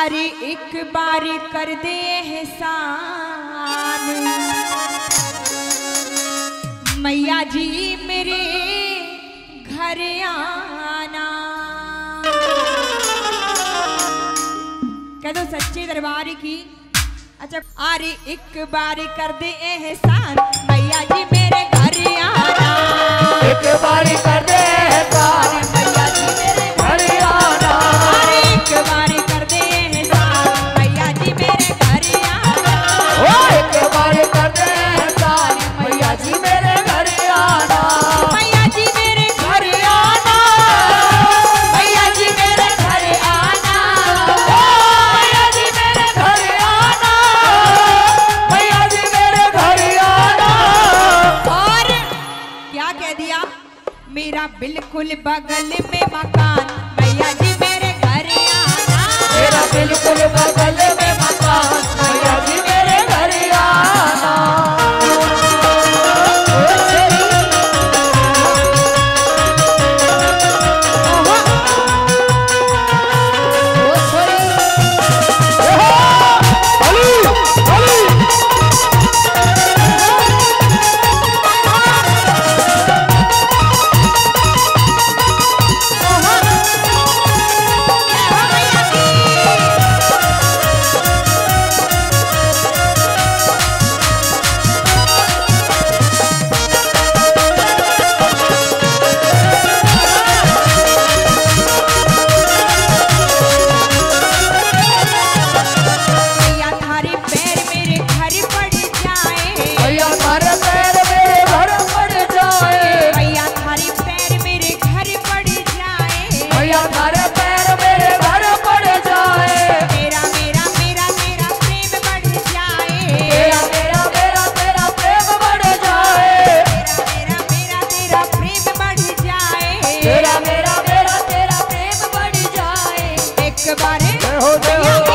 अरे एक बार कर दे एहसान। मैया जी मेरे घर आना। कह दो सच्चे दरबार की। अच्छा अरे एक बार कर दे एहसान। मैया जी मेरे घर आना। एक बार कर दे एहसान। क्या कह दिया, मेरा बिल्कुल बगल में मकान, भैया जी मेरे घर आना। मेरा बिल्कुल बगल में मकान। हो जय हो